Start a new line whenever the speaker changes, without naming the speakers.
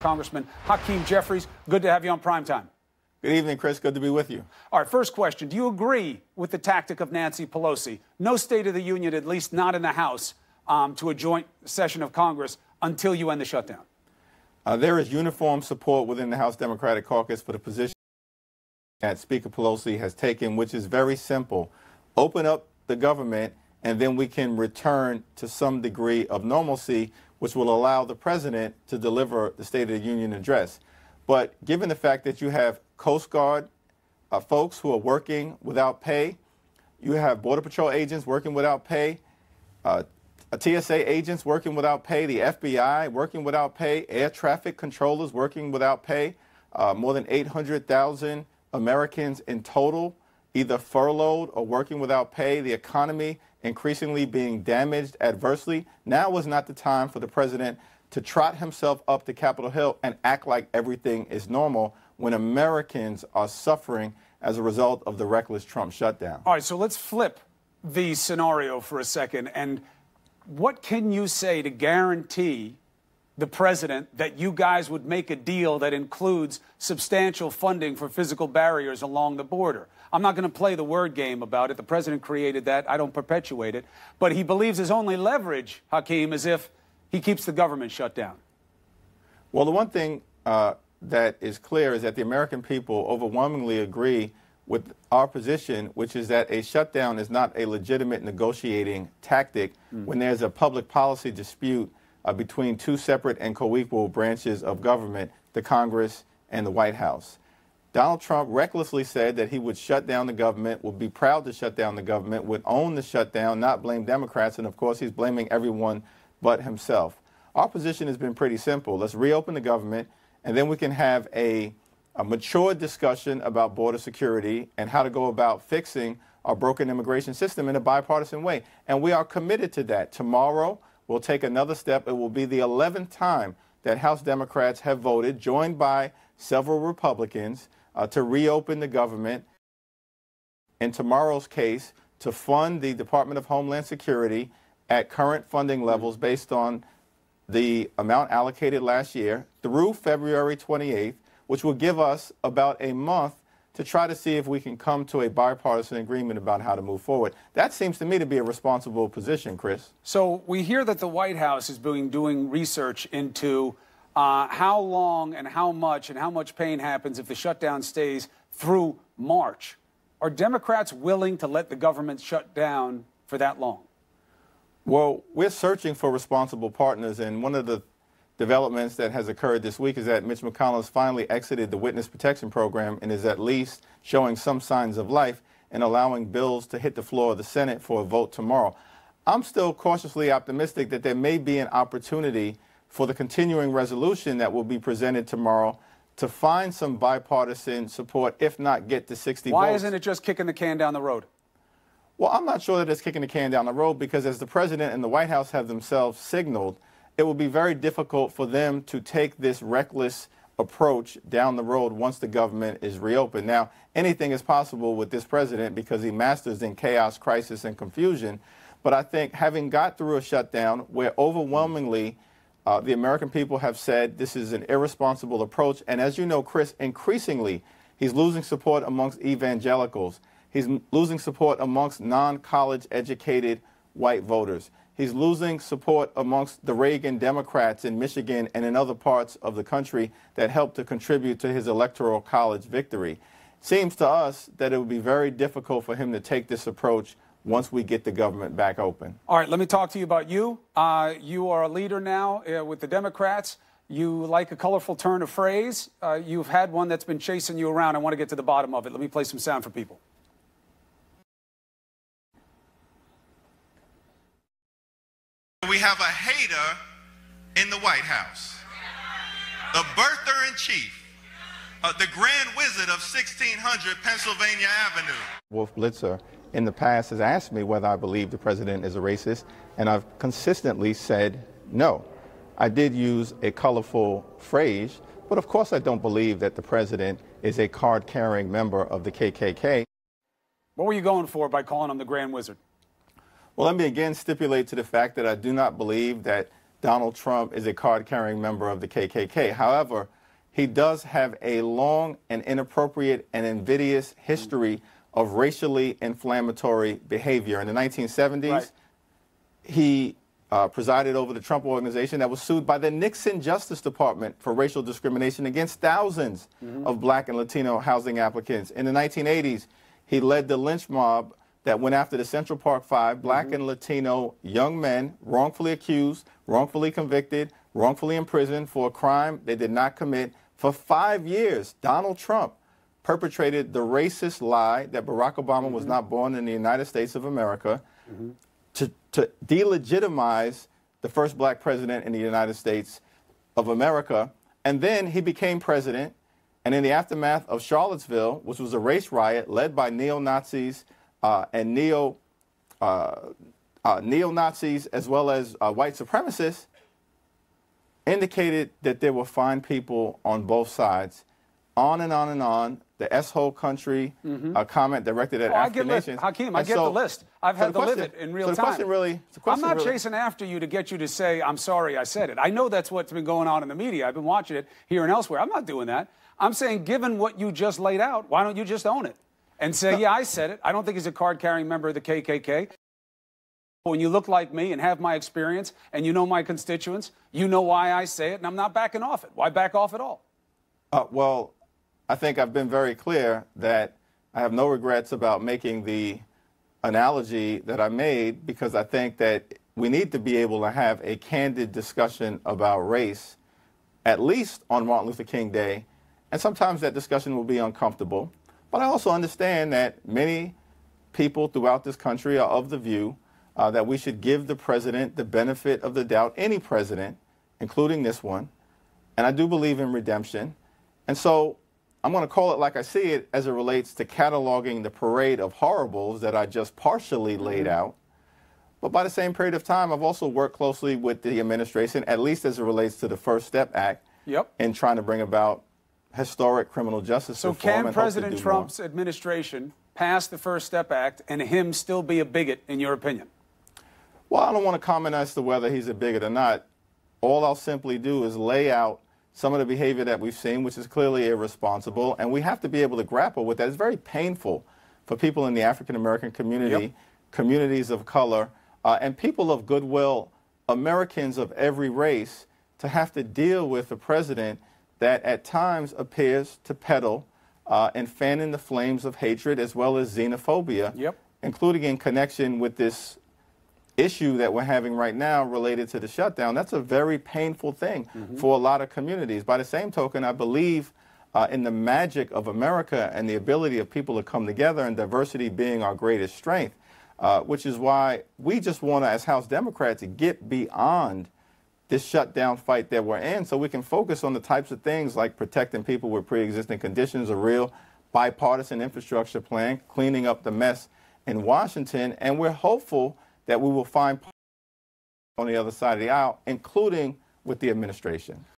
Congressman Hakeem Jeffries, good to have you on primetime.
Good evening, Chris. Good to be with you.
All right, first question. Do you agree with the tactic of Nancy Pelosi? No State of the Union, at least not in the House, um, to a joint session of Congress until you end the shutdown?
Uh, there is uniform support within the House Democratic Caucus for the position that Speaker Pelosi has taken, which is very simple. Open up the government, and then we can return to some degree of normalcy, which will allow the president to deliver the State of the Union address. But given the fact that you have Coast Guard uh, folks who are working without pay, you have Border Patrol agents working without pay, uh, TSA agents working without pay, the FBI working without pay, air traffic controllers working without pay, uh, more than 800,000 Americans in total either furloughed or working without pay, the economy increasingly being damaged adversely. Now was not the time for the president to trot himself up to Capitol Hill and act like everything is normal when Americans are suffering as a result of the reckless Trump shutdown.
All right, so let's flip the scenario for a second. And what can you say to guarantee the president that you guys would make a deal that includes substantial funding for physical barriers along the border? I'm not going to play the word game about it. The president created that. I don't perpetuate it. But he believes his only leverage, Hakeem, is if he keeps the government shut down.
Well, the one thing uh, that is clear is that the American people overwhelmingly agree with our position, which is that a shutdown is not a legitimate negotiating tactic mm. when there's a public policy dispute uh, between two separate and co-equal branches of government, the Congress and the White House. Donald Trump recklessly said that he would shut down the government, would be proud to shut down the government, would own the shutdown, not blame Democrats, and of course he's blaming everyone but himself. Our position has been pretty simple. Let's reopen the government, and then we can have a, a mature discussion about border security and how to go about fixing our broken immigration system in a bipartisan way. And we are committed to that. Tomorrow, we'll take another step. It will be the 11th time that House Democrats have voted, joined by several Republicans, uh, to reopen the government. In tomorrow's case, to fund the Department of Homeland Security at current funding levels based on the amount allocated last year through February 28th, which will give us about a month to try to see if we can come to a bipartisan agreement about how to move forward. That seems to me to be a responsible position, Chris.
So we hear that the White House is doing, doing research into uh, how long and how much and how much pain happens if the shutdown stays through March. Are Democrats willing to let the government shut down for that long?
Well, we're searching for responsible partners, and one of the developments that has occurred this week is that Mitch McConnell has finally exited the Witness Protection Program and is at least showing some signs of life and allowing bills to hit the floor of the Senate for a vote tomorrow. I'm still cautiously optimistic that there may be an opportunity for the continuing resolution that will be presented tomorrow to find some bipartisan support, if not get to 60
Why
votes.
isn't it just kicking the can down the road?
Well, I'm not sure that it's kicking the can down the road because, as the president and the White House have themselves signaled, it will be very difficult for them to take this reckless approach down the road once the government is reopened. Now, anything is possible with this president because he masters in chaos, crisis, and confusion. But I think having got through a shutdown where overwhelmingly uh, the American people have said this is an irresponsible approach, and as you know, Chris, increasingly he's losing support amongst evangelicals. He's losing support amongst non college educated white voters. He's losing support amongst the Reagan Democrats in Michigan and in other parts of the country that helped to contribute to his electoral college victory. Seems to us that it would be very difficult for him to take this approach once we get the government back open.
All right, let me talk to you about you. Uh, you are a leader now uh, with the Democrats. You like a colorful turn of phrase. Uh, you've had one that's been chasing you around. I want to get to the bottom of it. Let me play some sound for people.
Have a hater in the White House, the birther in chief, uh, the grand wizard of 1600 Pennsylvania Avenue.
Wolf Blitzer in the past has asked me whether I believe the president is a racist, and I've consistently said no. I did use a colorful phrase, but of course I don't believe that the president is a card carrying member of the KKK.
What were you going for by calling him the Grand Wizard?
Well, let me again stipulate to the fact that I do not believe that Donald Trump is a card carrying member of the KKK. However, he does have a long and inappropriate and invidious history of racially inflammatory behavior. In the 1970s,
Right.
he uh, presided over the Trump organization that was sued by the Nixon Justice Department for racial discrimination against 1000s of black and Latino housing applicants. In the 1980s, he led the lynch mob that went after the Central Park Five, black mm-hmm. and Latino young men wrongfully accused, wrongfully convicted, wrongfully imprisoned for a crime they did not commit. For five years, Donald Trump perpetrated the racist lie that Barack Obama was mm-hmm. not born in the United States of America mm-hmm. to, to delegitimize the first black president in the United States of America. And then he became president. And in the aftermath of Charlottesville, which was a race riot led by neo Nazis uh, and neo uh, uh, neo Nazis as well as uh, white supremacists, indicated that there were fine people on both sides. On and on and on. The S whole country—a comment directed at
Oh, I
African
get
nations.
Hakeem, I
And
get
so-
the list. I've
so
had
the
to live it in real
so the
time.
question really, the
I'm not
really-
chasing after you to get you to say, I'm sorry I said it. I know that's what's been going on in the media. I've been watching it here and elsewhere. I'm not doing that. I'm saying, given what you just laid out, why don't you just own it and say, yeah, I said it. I don't think he's a card carrying member of the KKK. When you look like me and have my experience and you know my constituents, you know why I say it, and I'm not backing off it. Why back off at all?
Uh, well, I think I've been very clear that I have no regrets about making the analogy that I made because I think that we need to be able to have a candid discussion about race, at least on Martin Luther King Day. And sometimes that discussion will be uncomfortable. But I also understand that many people throughout this country are of the view uh, that we should give the president the benefit of the doubt, any president, including this one. And I do believe in redemption. And so I'm going to call it like I see it as it relates to cataloging the parade of horribles that I just partially laid out. But by the same period of time, I've also worked closely with the administration, at least as it relates to the First Step Act,
Yep.
in trying to bring about historic criminal justice
So
reform.
can
hope to
President
do more.
Trump's administration pass the First Step Act and him still be a bigot, in your opinion?
Well, I don't want to comment as to whether he's a bigot or not. All I'll simply do is lay out some of the behavior that we've seen, which is clearly irresponsible, and we have to be able to grapple with that. It's very painful for people in the African American community,
Yep.
communities of color, uh, and people of goodwill, Americans of every race, to have to deal with a president that at times appears to peddle uh, and fan in the flames of hatred as well as xenophobia,
Yep.
including in connection with this issue that we're having right now related to the shutdown, that's a very painful thing for a lot of communities. By the same token, I believe uh, in the magic of America and the ability of people to come together and diversity being our greatest strength, uh, which is why we just want to, as House Democrats, to get beyond this shutdown fight that we're in so we can focus on the types of things like protecting people with pre-existing conditions, a real bipartisan infrastructure plan, cleaning up the mess in Washington, and we're hopeful that we will find on the other side of the aisle, including with the administration.